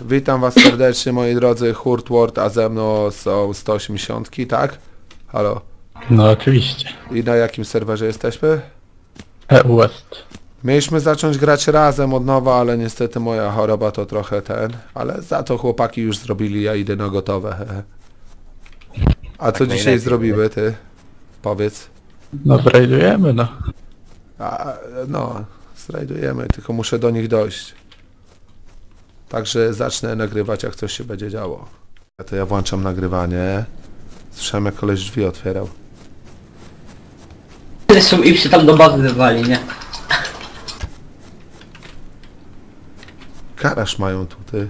Witam was serdecznie moi drodzy, Hurtword, a ze mną są 180, tak? Halo. No oczywiście. I na jakim serwerze jesteśmy? West. Mieliśmy zacząć grać razem od nowa, ale niestety moja choroba to trochę ten, ale za to chłopaki już zrobili, ja idę na gotowe. A co dzisiaj najlepiej, zrobimy, ty? Powiedz. No zrajdujemy no. A, no, znajdujemy, tylko muszę do nich dojść. Także zacznę nagrywać, jak coś się będzie działo. Ja to ja włączam nagrywanie. Słyszałem, jak koleś drzwi otwierał. Zresztą im się tam do bazy wywali, nie? Karasz mają tutaj.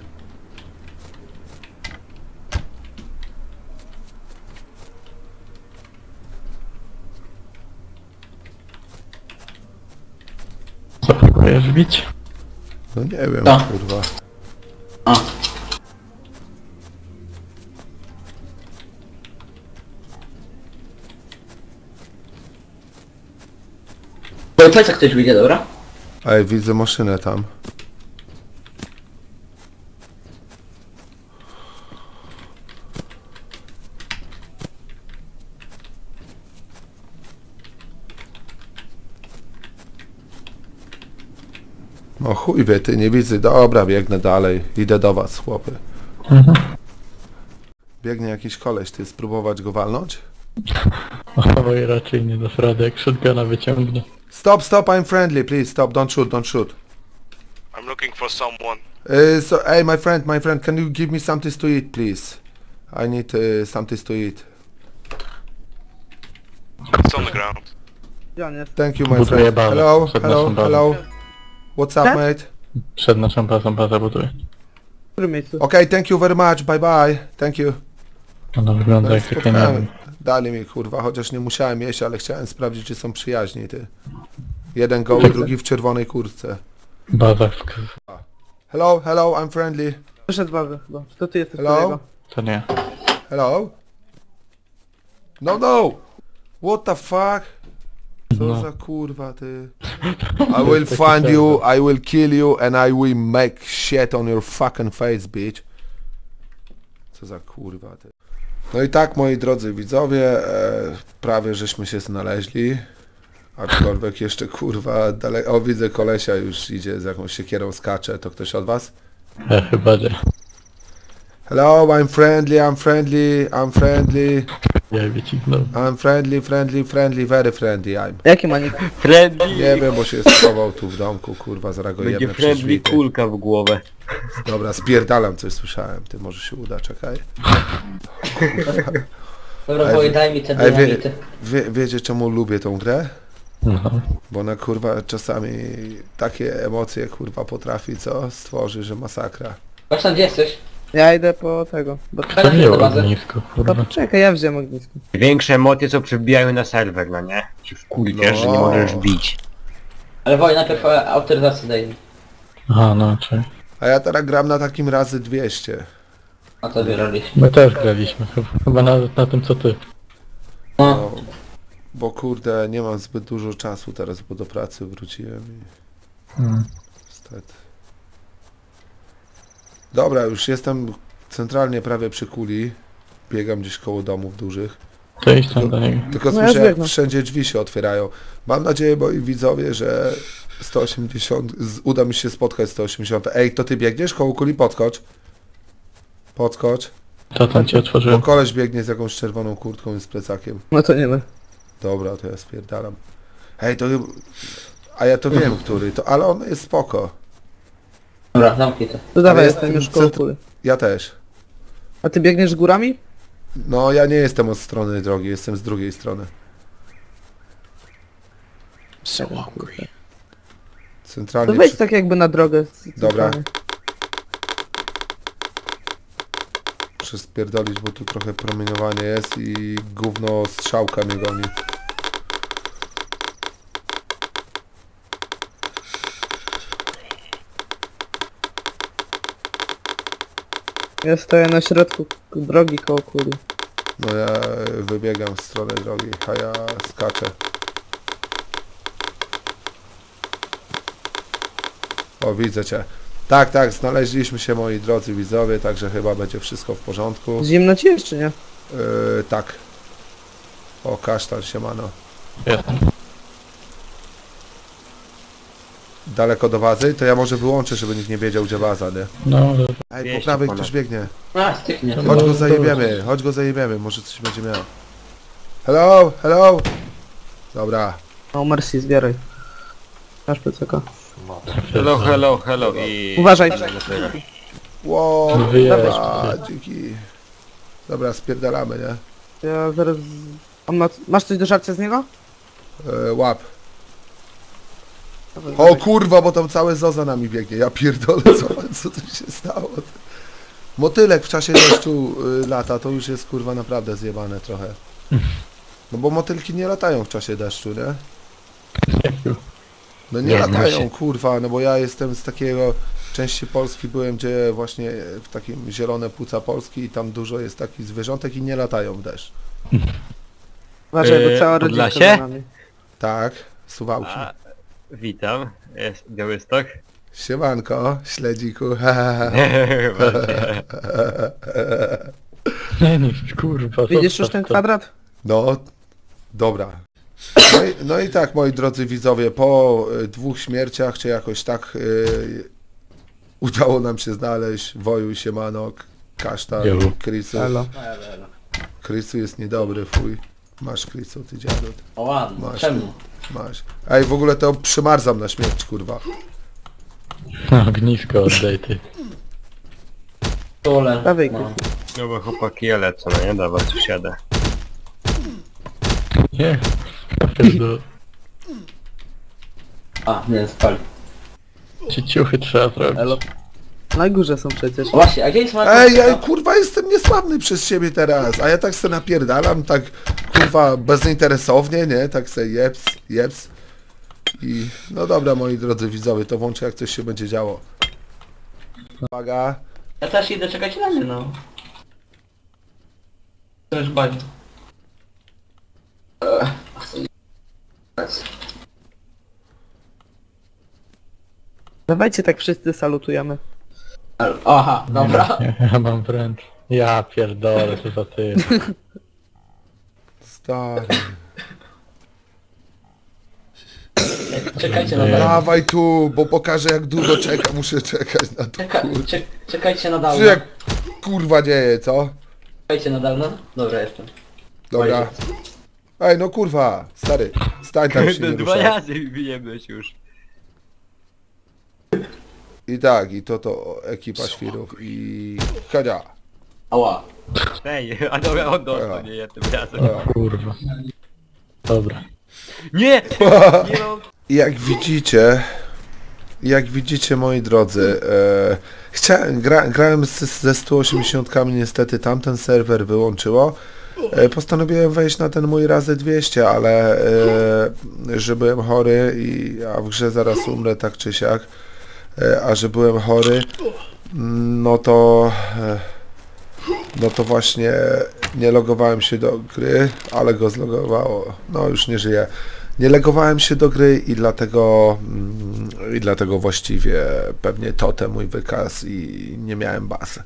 Co próbujesz bić? No nie wiem, Co? kurwa. Bo powiedz jak ktoś wyjdzie, dobra? Ej, widzę maszynę tam. No chuj wie, ty nie widzę. Dobra, biegnę dalej. Idę do was, chłopy. Biegnie jakiś koleś, ty spróbować go walnąć? Oj, raczej nie dasz rady, jak shotguna wyciągnę. Stop, stop, I'm friendly, please, stop, don't shoot, don't shoot. I'm looking for someone. Uh, so, hey, my friend, my friend, can you give me something to eat, please? I need uh, something to eat. It's on the ground. Thank you, my friend. bazę, Hello, przed hello, naszą bazą. hello. What's up, Tak? mate? Przed naszą bazą bazę buduję. W którym miejscu? Okay, thank you very much, bye bye. Thank you. Ona wygląda No, jak takie, nie spotkałem. Dali mi, kurwa, chociaż nie musiałem jeść, ale chciałem sprawdzić, czy są przyjaźni, ty. Jeden goły, drugi w czerwonej kurtce. Baza w k- Hello, hello, I'm friendly. Wyszedł chyba. Czy to ty jesteś Hello? kolego? To nie. Hello? No, no! What the fuck? Co No. za kurwa ty? I will find you, I will kill you and I will make shit on your fucking face, bitch. Co za kurwa ty? No i tak, moi drodzy widzowie, e, prawie żeśmy się znaleźli. Aczkolwiek jeszcze kurwa dalej... O, widzę kolesia już idzie z jakąś siekierą skacze. To ktoś od was? E, chyba nie. Hello, I'm friendly, I'm friendly, I'm friendly. Ja wycignął. I'm friendly, friendly, friendly, very friendly I'm. Jaki ma nick? Friendly, Nie wiem, bo się schował tu w domku, kurwa, zaraz go będzie jebnę przez friendly drzwi. ty. kulka w głowę. Dobra, spierdalam, coś słyszałem. Ty, może się uda, czekaj. Dobra, Ej, Woj, daj mi te Ej, wie, dynamity. wie, wiecie czemu lubię tą grę? No. Bo ona, kurwa, czasami takie emocje, kurwa, potrafi, co? Stworzy, że masakra. Patrz tam gdzie jesteś? Ja idę po tego. Bo... To nie bazy. ognisko, No kurwa. czekaj, ja wziąłem ognisko. Większe emocje co przebijają na serwer, no nie? Ci wkurwiesz, że nie No. możesz bić. Ale Woj, najpierw e, autoryzację daj mi. Aha, no czy. A ja teraz gram na takim razy 200. A to wyroliśmy. My też graliśmy, chyba, chyba nawet na tym co ty. No, No, bo kurde, nie mam zbyt dużo czasu teraz, bo do pracy wróciłem i Hmm. niestety. Dobra, już jestem centralnie prawie przy kuli. Biegam gdzieś koło domów dużych. To idź tam do niego. Tylko No ja słyszę, jak wszędzie drzwi się otwierają. Mam nadzieję, moi widzowie, że 180, z- uda mi się spotkać 180. Ej, to ty biegniesz koło kuli? Podskocz. Podskocz. To tam ci Bo otworzyłem. koleś biegnie z jakąś czerwoną kurtką i z plecakiem. No to nie my. Dobra, to ja spierdalam. Hej, to... A ja to wiem, który to, ale on jest spoko. Dobra, zamknij to. To dawaj, jest jestem już koło centr-. Ja też. A ty biegniesz górami? No, ja nie jestem od strony drogi, jestem z drugiej strony. To Centralnie wejdź przy... tak jakby na drogę. z- Dobra. centralnie. przyspierdolić, bo tu trochę promieniowanie jest i gówno strzałka mnie goni. Ja stoję na środku drogi koło kuli. No ja wybiegam w stronę drogi, a ja skaczę. O, widzę cię. Tak, tak, znaleźliśmy się moi drodzy widzowie, także chyba będzie wszystko w porządku. Zimno ci jest, czy nie? Yy, tak. O, kasztan siemano. Jestem. Daleko do wazy? To ja może wyłączę, żeby nikt nie wiedział gdzie waza, nie? No, dobra. Ej, po 200 prawej ponad. ktoś biegnie. A, styknie. No. Chodź go zajebiemy, chodź go zajebiemy, może coś będzie miał. Hello, hello! Dobra. No mercy, zbieraj. Masz PCK. Hello, hello, hello i... Uważaj. Wow, Wyjeżdż, dobra, dziki. Dobra, spierdalamy, nie? Ja zaraz... On ma... Masz coś do żarcia z niego? E, łap. O kurwa, bo tam całe zo za nami biegnie. Ja pierdolę, co, co tu się stało? Motylek w czasie deszczu y, lata, to już jest kurwa naprawdę zjebane trochę. No bo motylki nie latają w czasie deszczu, nie? No nie, Nie, latają, kurwa, no bo ja jestem z takiego części Polski byłem, gdzie właśnie w takim zielone płuca Polski i tam dużo jest takich zwierzątek i nie latają w deszcz. Uważaj, bo Yy, cała rodzina Podlasie? za nami. Tak, suwałki. A, witam, jest Białystok. Siemanko, śledziku. Nie, kurwa. Widzisz już ten kwadrat? No, dobra. No i, no i tak, moi drodzy widzowie, po y, dwóch śmierciach, czy jakoś tak y, udało nam się znaleźć Woju, Siemano, K- Kasztan. Elo. Krisu jest niedobry, fuj. Masz Krisu, ty dziadot. O ładnie, Masz. czemu? Masz. Ej, w ogóle to przymarzam na śmierć, kurwa. Ognisko oddaj ty. Tule. Dawaj, No. No bo chłopaki ja lecą, no nie? Do was wsiadę. Nie. Pierdol. A, nie, spali. Ci ciuchy trzeba zrobić. Elo. Na górze są przecież. O właśnie, a gdzie jest Marta? Ej, ja kurwa jestem niesławny przez siebie teraz, a ja tak se napierdalam, tak kurwa bezinteresownie, nie? Tak se jeps, jeps. I no dobra moi drodzy widzowie, to włączę jak coś się będzie działo. Uwaga. Ja też idę czekać na mnie, no. To już bani. Dawajcie tak wszyscy salutujemy. Aha, dobra. Nie, ja mam wręcz. Ja pierdolę, co za ty. Stary. Czekajcie na dawno. Dawaj tu, bo pokażę jak długo czeka, muszę czekać na to. Czeka, czek, czekajcie na Co dawno. jak kurwa dzieje, co? Czekajcie na dawno. Dobra, jestem. Dobra. Ej, no kurwa, stary, stań tam się nie Dwa ruszaj. razy bijemy się już. I tak, i to to ekipa świrów i... Hadzia. Ała. Ej, a dobra, on dostał, nie ja tym razem. Kurwa. Dobra. Nie! Nie mam... Jak widzicie, jak widzicie moi drodzy, e, chciałem, gra, grałem z, ze 180 niestety tamten serwer wyłączyło. E, postanowiłem wejść na ten mój razy 200, ale e, że byłem chory i a w grze zaraz umrę tak czy siak, e, a że byłem chory, no to e, no to właśnie nie logowałem się do gry, ale go zlogowało. No już nie żyję. Nie logowałem się do gry i dlatego mm, i dlatego właściwie pewnie to ten mój wykaz i nie miałem bazy.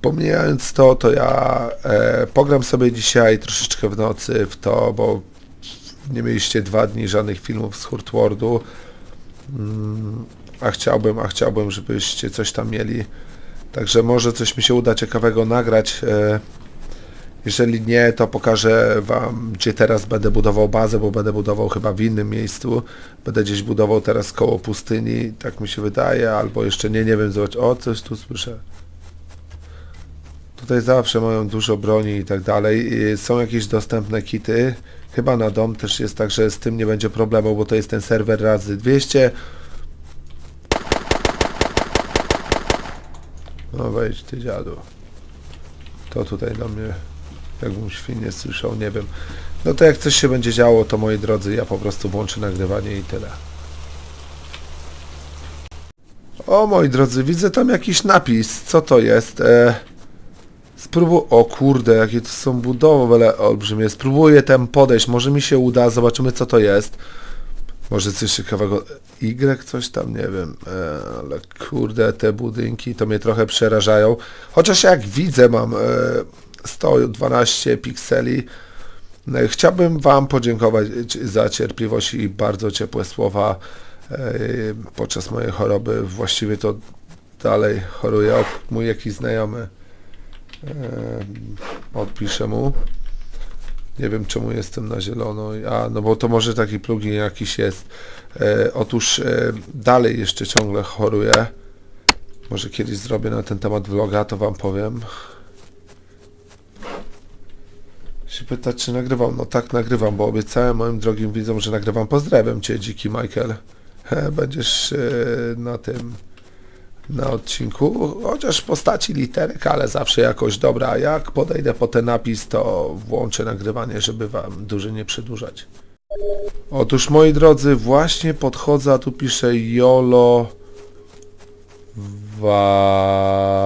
Pomijając to, to ja e, pogram sobie dzisiaj troszeczkę w nocy w to, bo nie mieliście dwa dni żadnych filmów z Hurtwordu. A chciałbym, a chciałbym, żebyście coś tam mieli. Także może coś mi się uda ciekawego nagrać. E, jeżeli nie, to pokażę Wam, gdzie teraz będę budował bazę, bo będę budował chyba w innym miejscu. Będę gdzieś budował teraz koło pustyni, tak mi się wydaje, albo jeszcze nie, nie wiem, zobacz, o, coś tu słyszę. Tutaj zawsze mają dużo broni i tak dalej. Są jakieś dostępne kity. Chyba na dom też jest tak, że z tym nie będzie problemu, bo to jest ten serwer razy 200. No wejdź ty dziadu. To tutaj do mnie, jakbym świnie słyszał, nie wiem. No to jak coś się będzie działo, to moi drodzy, ja po prostu włączę nagrywanie i tyle. O moi drodzy, widzę tam jakiś napis. Co to jest? E, spróbuj... O kurde, jakie to są budowle olbrzymie. Spróbuję tam podejść, może mi się uda, zobaczymy co to jest. Może coś ciekawego. Y coś tam, nie wiem. E, ale kurde, te budynki to mnie trochę przerażają. Chociaż jak widzę, mam e, 112 pikseli. E, Chciałbym Wam podziękować za cierpliwość i bardzo ciepłe słowa e, podczas mojej choroby. Właściwie to dalej choruje. Mój jakiś znajomy. E, Odpiszę mu. Nie wiem czemu jestem na zielono. A, no bo to może taki plugin jakiś jest. E, otóż e, dalej jeszcze ciągle choruję. Może kiedyś zrobię na ten temat vloga, to wam powiem. Się pytać, czy nagrywam? No tak, nagrywam, bo obiecałem moim drogim widzom, że nagrywam. Pozdrawiam Cię, dziki Michael. E, Będziesz e, na tym na odcinku, chociaż w postaci literek, ale zawsze jakoś dobra. Jak podejdę po ten napis, to włączę nagrywanie, żeby Wam dużo nie przedłużać. Otóż moi drodzy, właśnie podchodzę, a tu pisze YOLO Wa...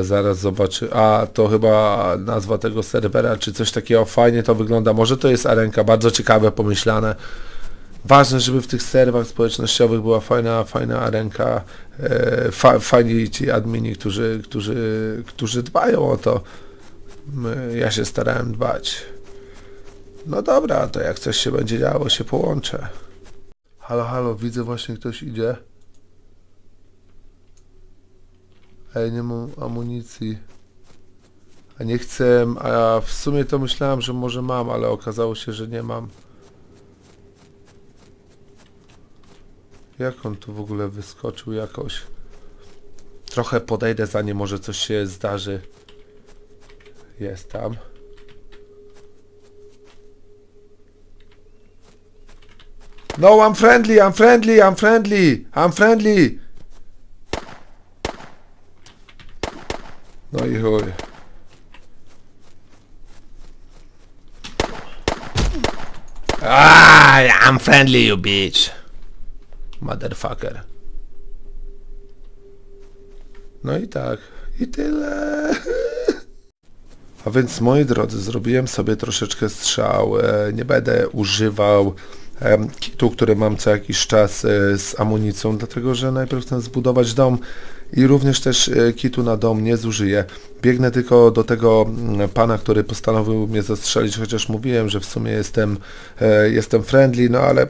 Zaraz zobaczy. A, to chyba nazwa tego serwera, czy coś takiego. Fajnie to wygląda. Może to jest arenka. Bardzo ciekawe, pomyślane. Ważne, żeby w tych serwach społecznościowych była fajna, fajna arenka. E, fa, fajni ci admini, którzy, którzy, którzy dbają o to. Ja się starałem dbać. No dobra, to jak coś się będzie działo, się połączę. Halo, halo, widzę właśnie ktoś idzie. Ej, nie mam amunicji. A nie chcę, a w sumie to myślałem, że może mam, ale okazało się, że nie mam. Jak on tu w ogóle wyskoczył jakoś? Trochę podejdę zanim może coś się zdarzy. Jest tam. No, I'm friendly, I'm friendly, I'm friendly, I'm friendly. No i chuj. Ah, I'm friendly, you bitch. Motherfucker. No i tak. I tyle. A więc moi drodzy, zrobiłem sobie troszeczkę strzał. Nie będę używał kitu, który mam co jakiś czas e, z amunicją, dlatego że najpierw chcę zbudować dom i również też e, kitu na dom nie zużyję. Biegnę tylko do tego mm, pana, który postanowił mnie zastrzelić, chociaż mówiłem, że w sumie jestem, e, jestem friendly, no ale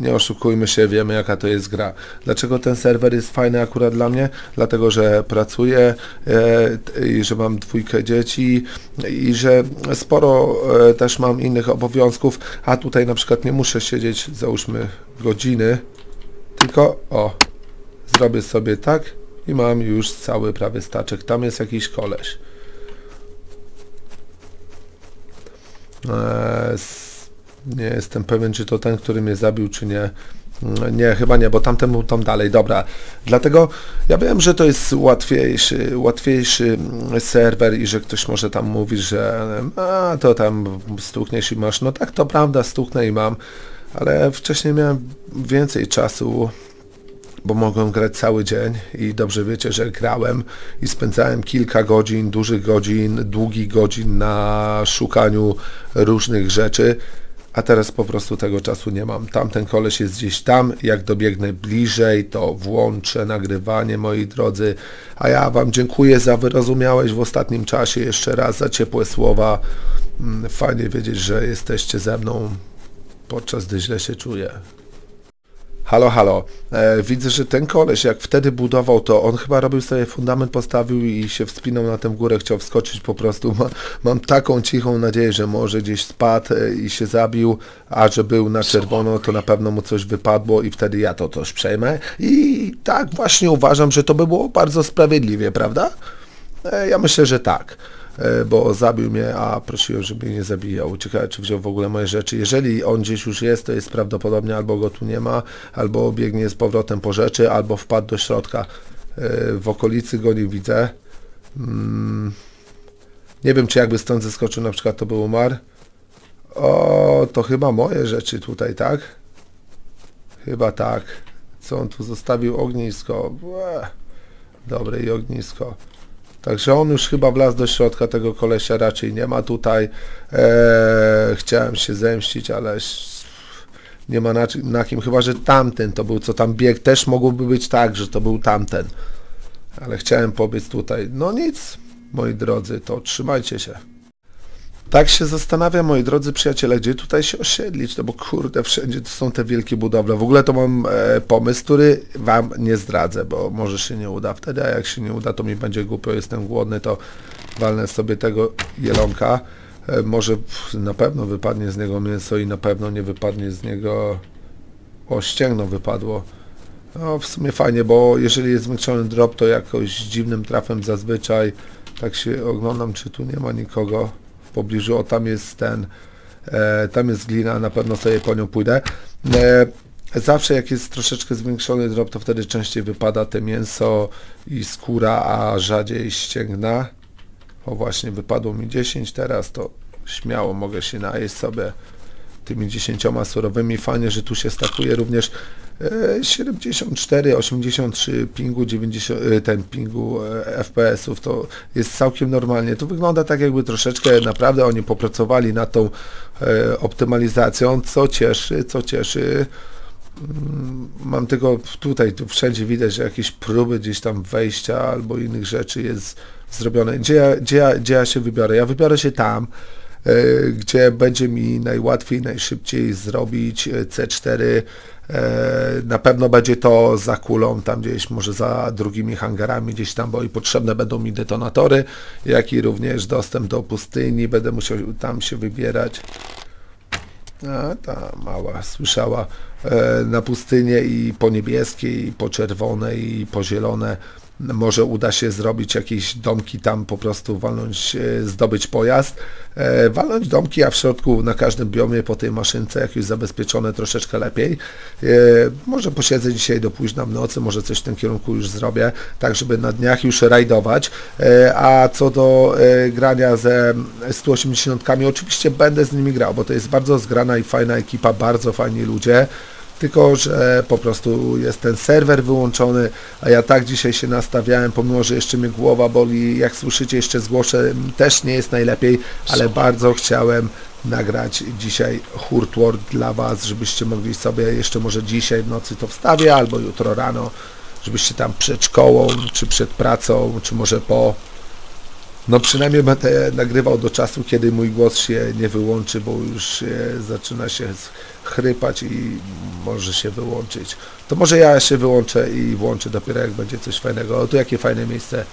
nie oszukujmy się, wiemy jaka to jest gra. Dlaczego ten serwer jest fajny akurat dla mnie? Dlatego, że pracuję e, i że mam dwójkę dzieci i że sporo e, też mam innych obowiązków, a tutaj na przykład nie muszę siedzieć, załóżmy, godziny, tylko o, zrobię sobie tak i mam już cały prawy staczek. Tam jest jakiś koleś. S- nie jestem pewien, czy to ten, który mnie zabił, czy nie. Mm, Nie, chyba nie, bo tamten był tam dalej. Dobra. Dlatego ja wiem, że to jest łatwiejszy, łatwiejszy mm, serwer i że ktoś może tam mówić, że a, to tam stukniesz i masz. No tak, to prawda, stuknę i mam, ale wcześniej miałem więcej czasu bo mogłem grać cały dzień i dobrze wiecie, że grałem i spędzałem kilka godzin, dużych godzin, długich godzin na szukaniu różnych rzeczy, a teraz po prostu tego czasu nie mam. Tamten koleś jest gdzieś tam, jak dobiegnę bliżej, to włączę nagrywanie, moi drodzy, a ja Wam dziękuję za wyrozumiałeś w ostatnim czasie, jeszcze raz za ciepłe słowa. Mm, Fajnie wiedzieć, że jesteście ze mną, podczas gdy źle się czuję. Halo, halo. E, widzę, że ten koleś, jak wtedy budował, to on chyba robił sobie fundament, postawił i się wspinał na tę górę, chciał wskoczyć po prostu. Ma, mam taką cichą nadzieję, że może gdzieś spadł e, i się zabił, a że był na czerwono, to na pewno mu coś wypadło i wtedy ja to też przejmę. I tak właśnie uważam, że to by było bardzo sprawiedliwie, prawda? E, Ja myślę, że tak, bo zabił mnie, a prosiłem, żeby mnie nie zabijał. Ciekawe, czy wziął w ogóle moje rzeczy. Jeżeli on gdzieś już jest, to jest prawdopodobnie albo go tu nie ma, albo biegnie z powrotem po rzeczy, albo wpadł do środka. E, W okolicy go nie widzę. Mm, Nie wiem, czy jakby stąd zeskoczył, na przykład to był umarł. O, to chyba moje rzeczy tutaj, tak? Chyba tak. Co on tu zostawił? Ognisko. Błe. Dobre i ognisko. Także on już chyba wlazł do środka tego kolesia, raczej nie ma tutaj. Eee, chciałem się zemścić, ale nie ma na, na kim, chyba że tamten to był, co tam biegł, też mogłoby być tak, że to był tamten. Ale chciałem pobiec tutaj. No nic, moi drodzy, to trzymajcie się. Tak się zastanawiam, moi drodzy przyjaciele, gdzie tutaj się osiedlić, no bo kurde, wszędzie to są te wielkie budowle. W ogóle to mam e, pomysł, który wam nie zdradzę, bo może się nie uda wtedy, a jak się nie uda, to mi będzie głupio, jestem głodny, to walnę sobie tego jelonka. E, może pff, na pewno wypadnie z niego mięso i na pewno nie wypadnie z niego... O, ścięgno wypadło. No w sumie fajnie, bo jeżeli jest zwiększony drop, to jakoś dziwnym trafem zazwyczaj tak się oglądam, czy tu nie ma nikogo pobliżu. O, tam jest ten, e, tam jest glina, na pewno sobie po nią pójdę. E, zawsze jak jest troszeczkę zwiększony drop, to wtedy częściej wypada te mięso i skóra, a rzadziej ścięgna. O właśnie, wypadło mi 10 teraz, to śmiało mogę się najeść sobie tymi 10 surowymi. Fajnie, że tu się stakuje również e, 74, 83 pingu, 90, e, ten pingu e, FPS-ów, to jest całkiem normalnie. To wygląda tak jakby troszeczkę naprawdę oni popracowali nad tą e, optymalizacją, co cieszy, co cieszy. Mm, Mam tylko tutaj, tu wszędzie widać, że jakieś próby gdzieś tam wejścia albo innych rzeczy jest zrobione. Gdzie ja, gdzie ja, gdzie ja się wybiorę? Ja wybiorę się tam, e, gdzie będzie mi najłatwiej, najszybciej zrobić e, C4. E, Na pewno będzie to za kulą, tam gdzieś może za drugimi hangarami, gdzieś tam, bo i potrzebne będą mi detonatory, jak i również dostęp do pustyni, będę musiał tam się wybierać. A ta mała słyszała e, na pustynię i po niebieskiej, i po czerwone, i po zielone. Może uda się zrobić jakieś domki tam, po prostu walnąć, e, zdobyć pojazd, e, walnąć domki, a w środku na każdym biomie po tej maszynce jakieś zabezpieczone troszeczkę lepiej. E, może posiedzę dzisiaj do późna w nocy, może coś w tym kierunku już zrobię, tak żeby na dniach już rajdować. A co do grania ze 180 oczywiście będę z nimi grał, bo to jest bardzo zgrana i fajna ekipa, bardzo fajni ludzie. Tylko, że po prostu jest ten serwer wyłączony, a ja tak dzisiaj się nastawiałem, pomimo, że jeszcze mnie głowa boli, jak słyszycie jeszcze zgłoszę, też nie jest najlepiej, ale bardzo chciałem nagrać dzisiaj Hurt World dla Was, żebyście mogli sobie jeszcze może dzisiaj w nocy to wstawię, albo jutro rano, żebyście tam przed szkołą, czy przed pracą, czy może po, no przynajmniej będę nagrywał do czasu, kiedy mój głos się nie wyłączy, bo już e, zaczyna się chrypać i może się wyłączyć. To może ja się wyłączę i włączę dopiero jak będzie coś fajnego. O tu jakie fajne miejsce.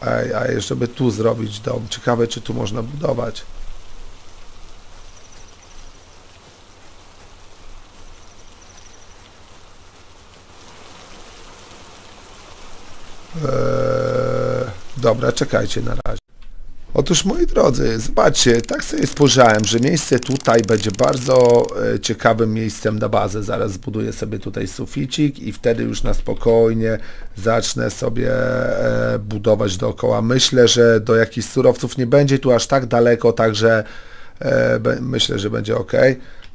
A, a jeszcze by tu zrobić dom. Ciekawe czy tu można budować. Eee, dobra, czekajcie na razie. Otóż moi drodzy, zobaczcie, tak sobie spojrzałem, że miejsce tutaj będzie bardzo e, ciekawym miejscem na bazę. Zaraz zbuduję sobie tutaj suficik i wtedy już na spokojnie zacznę sobie e, budować dookoła. Myślę, że do jakichś surowców nie będzie tu aż tak daleko, także e, myślę, że będzie ok.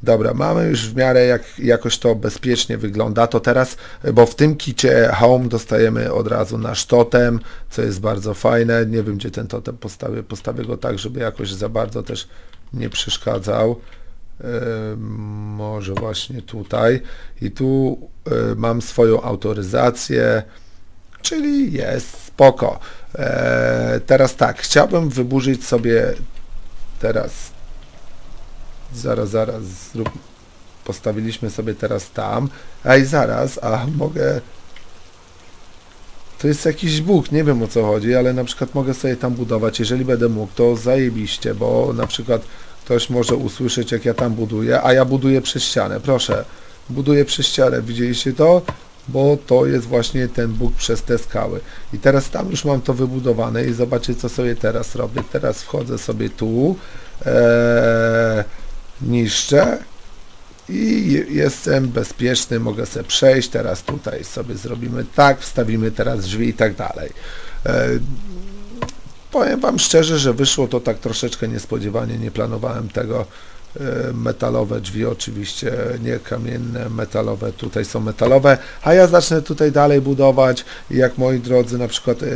Dobra, mamy już w miarę jak, jakoś to bezpiecznie wygląda, to teraz, bo w tym kicie Home dostajemy od razu nasz totem, co jest bardzo fajne, nie wiem gdzie ten totem postawię, postawię go tak, żeby jakoś za bardzo też nie przeszkadzał. Ym, może właśnie tutaj i tu y, mam swoją autoryzację, czyli jest spoko. E, teraz tak, chciałbym wyburzyć sobie teraz zaraz, zaraz, zrób, postawiliśmy sobie teraz tam, ej zaraz, a mogę, to jest jakiś bóg, nie wiem o co chodzi, ale na przykład mogę sobie tam budować, jeżeli będę mógł, to zajebiście, bo na przykład ktoś może usłyszeć jak ja tam buduję, a ja buduję przez ścianę, proszę, buduję przez ścianę, widzieliście to? Bo to jest właśnie ten Bóg przez te skały. I teraz tam już mam to wybudowane i zobaczcie co sobie teraz robię. Teraz wchodzę sobie tu, eee, niszczę i je- jestem bezpieczny, mogę sobie przejść, teraz tutaj sobie zrobimy tak, wstawimy teraz drzwi i tak dalej. E, powiem Wam szczerze, że wyszło to tak troszeczkę niespodziewanie, nie planowałem tego. E, metalowe drzwi oczywiście, nie kamienne, metalowe, tutaj są metalowe, a ja zacznę tutaj dalej budować jak moi drodzy na przykład e,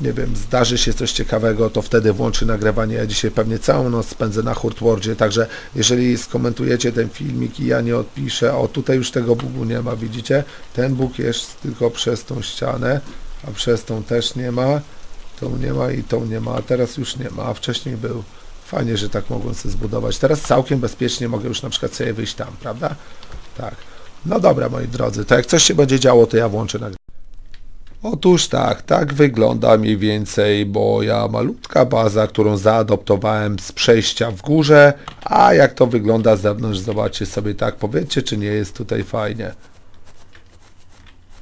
nie wiem, zdarzy się coś ciekawego, to wtedy włączy nagrywanie. Ja dzisiaj pewnie całą noc spędzę na Hurtwordzie, także jeżeli skomentujecie ten filmik i ja nie odpiszę, o tutaj już tego bugu nie ma, widzicie? Ten bóg jest tylko przez tą ścianę, a przez tą też nie ma, tą nie ma i tą nie ma, a teraz już nie ma, a wcześniej był. Fajnie, że tak mogłem sobie zbudować. Teraz całkiem bezpiecznie mogę już na przykład sobie wyjść tam, prawda? Tak. No dobra, moi drodzy, to jak coś się będzie działo, to ja włączę nagrywanie. Otóż tak, tak wygląda mniej więcej moja malutka baza, którą zaadoptowałem z przejścia w górze, a jak to wygląda z zewnątrz, zobaczcie sobie tak, powiedzcie, czy nie jest tutaj fajnie.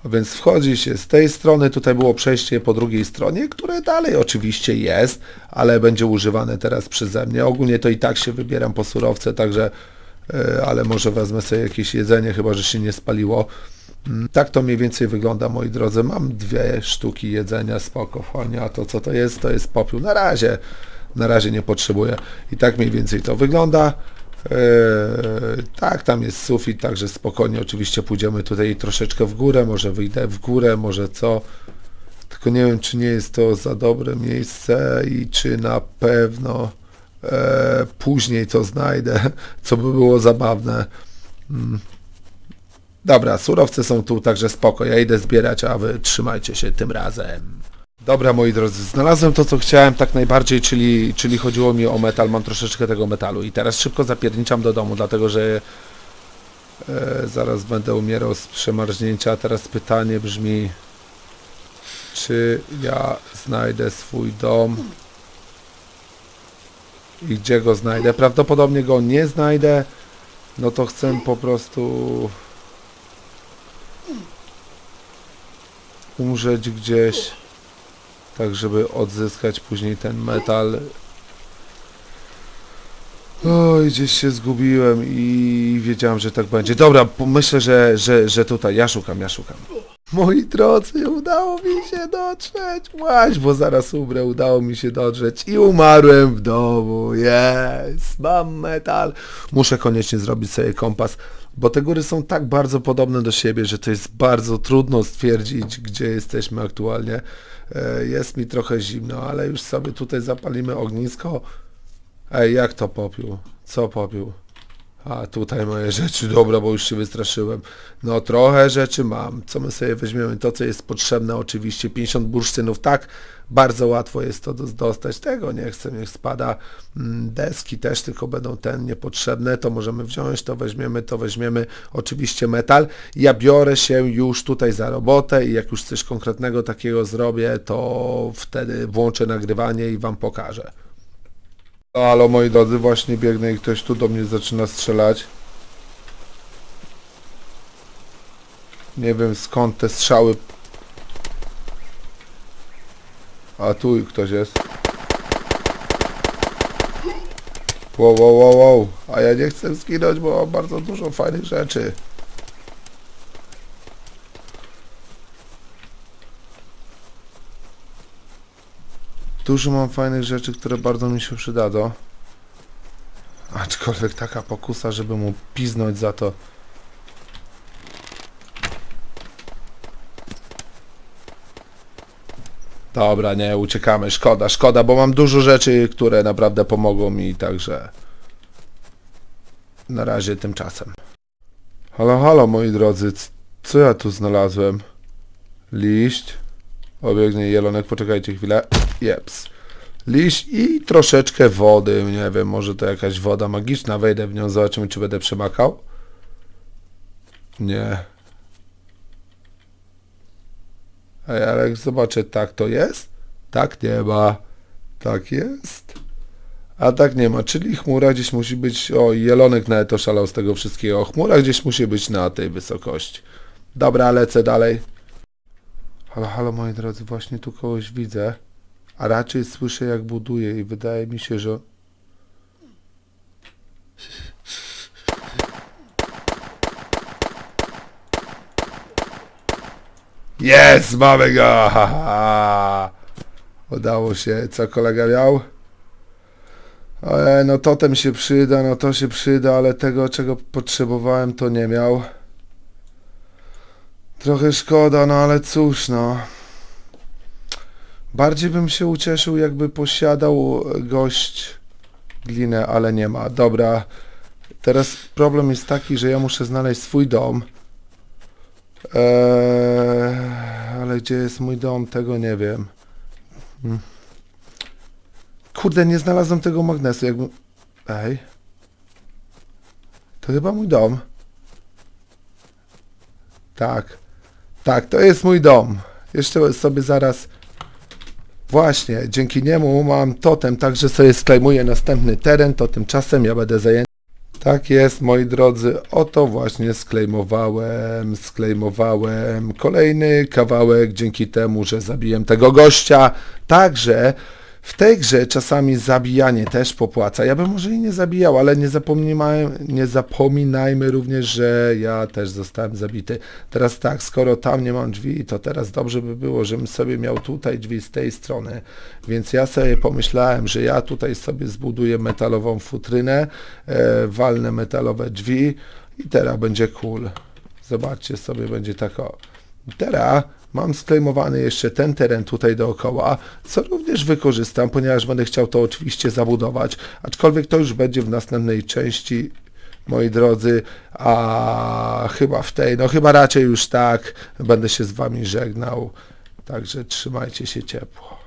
A więc wchodzi się z tej strony, tutaj było przejście po drugiej stronie, które dalej oczywiście jest, ale będzie używane teraz przeze mnie. Ogólnie to i tak się wybieram po surowce, także, e, ale może wezmę sobie jakieś jedzenie, chyba że się nie spaliło. Mm, Tak to mniej więcej wygląda, moi drodzy. Mam dwie sztuki jedzenia, spoko, fajnie, a to co to jest? To jest popiół. Na razie, na razie nie potrzebuję. I tak mniej więcej to wygląda. Eee, tak, tam jest sufit, także spokojnie oczywiście pójdziemy tutaj troszeczkę w górę, może wyjdę w górę, może co. Tylko nie wiem, czy nie jest to za dobre miejsce i czy na pewno e, później to znajdę, co by było zabawne. Mm. Dobra, surowce są tu, także spoko, ja idę zbierać, a wy trzymajcie się tym razem. Dobra, moi drodzy, znalazłem to, co chciałem tak najbardziej, czyli, czyli chodziło mi o metal, mam troszeczkę tego metalu i teraz szybko zapierniczam do domu, dlatego że e, zaraz będę umierał z przemarznięcia. Teraz pytanie brzmi, czy ja znajdę swój dom i gdzie go znajdę? Prawdopodobnie go nie znajdę, no to chcę po prostu umrzeć gdzieś, tak żeby odzyskać później ten metal. Oj, gdzieś się zgubiłem i wiedziałem, że tak będzie. Dobra, myślę, że, że, że tutaj, ja szukam, ja szukam. Moi drodzy, udało mi się dotrzeć. Łaź, bo zaraz umrę, udało mi się dotrzeć i umarłem w domu. Jest, mam metal. Muszę koniecznie zrobić sobie kompas, bo te góry są tak bardzo podobne do siebie, że to jest bardzo trudno stwierdzić, gdzie jesteśmy aktualnie. E, Jest mi trochę zimno, ale już sobie tutaj zapalimy ognisko. Ej, jak to popiół? Co popiół? A tutaj moje rzeczy, dobra, bo już się wystraszyłem. No trochę rzeczy mam. Co my sobie weźmiemy? To, co jest potrzebne oczywiście. 50 bursztynów, tak? Bardzo łatwo jest to dos- dostać. Tego nie chcę, niech spada. Mm, Deski też tylko będą ten niepotrzebne. To możemy wziąć, to weźmiemy, to weźmiemy. Oczywiście metal. Ja biorę się już tutaj za robotę i jak już coś konkretnego takiego zrobię, to wtedy włączę nagrywanie i Wam pokażę. Halo moi drodzy, właśnie biegnę i ktoś tu do mnie zaczyna strzelać. Nie wiem skąd te strzały. A tu ktoś jest. Wow, wow, wow, wow. A ja nie chcę zginąć, bo mam bardzo dużo fajnych rzeczy. Dużo mam fajnych rzeczy, które bardzo mi się przydadzą. Aczkolwiek taka pokusa, żeby mu piznąć za to. Dobra, nie, uciekamy. Szkoda, szkoda, bo mam dużo rzeczy, które naprawdę pomogą mi, także... Na razie tymczasem. Halo, halo, moi drodzy, co ja tu znalazłem? Liść. Obiegnie jelonek, poczekajcie chwilę. Jeps. Liść i troszeczkę wody, nie wiem, może to jakaś woda magiczna, wejdę w nią, zobaczymy czy będę przemakał. Nie. Ej, ale zobaczę, tak to jest? Tak nie ma. Tak jest. A tak nie ma, czyli chmura gdzieś musi być, o jelonek nawet oszalał z tego wszystkiego, chmura gdzieś musi być na tej wysokości. Dobra, lecę dalej. Halo, halo moi drodzy, właśnie tu kogoś widzę, a raczej słyszę jak buduje i wydaje mi się, że... Jest, mamy go! Ha, ha. Udało się. Co kolega miał? E, no totem się przyda, no to się przyda, ale tego czego potrzebowałem to nie miał. Trochę szkoda, no ale cóż no. Bardziej bym się ucieszył, jakby posiadał gość glinę, ale nie ma. Dobra. Teraz problem jest taki, że ja muszę znaleźć swój dom. Eee, ale gdzie jest mój dom, tego nie wiem. Hmm. Kurde, nie znalazłem tego magnesu, jakby... Ej. To chyba mój dom. Tak. Tak, to jest mój dom. Jeszcze sobie zaraz... Właśnie, dzięki niemu mam totem, także sobie sklejmuję następny teren, to tymczasem ja będę zajęty. Tak jest, moi drodzy, oto właśnie sklejmowałem, sklejmowałem kolejny kawałek dzięki temu, że zabiłem tego gościa. Także w tej grze czasami zabijanie też popłaca. Ja bym może i nie zabijał, ale nie zapominajmy, nie zapominajmy również, że ja też zostałem zabity. Teraz tak, skoro tam nie mam drzwi, to teraz dobrze by było, żebym sobie miał tutaj drzwi z tej strony. Więc ja sobie pomyślałem, że ja tutaj sobie zbuduję metalową futrynę, e, walnę metalowe drzwi i teraz będzie cool. Zobaczcie sobie, będzie tak o. Teraz mam sklejmowany jeszcze ten teren tutaj dookoła, co również wykorzystam, ponieważ będę chciał to oczywiście zabudować, aczkolwiek to już będzie w następnej części, moi drodzy, a chyba w tej, no chyba raczej już tak, będę się z wami żegnał, także trzymajcie się ciepło.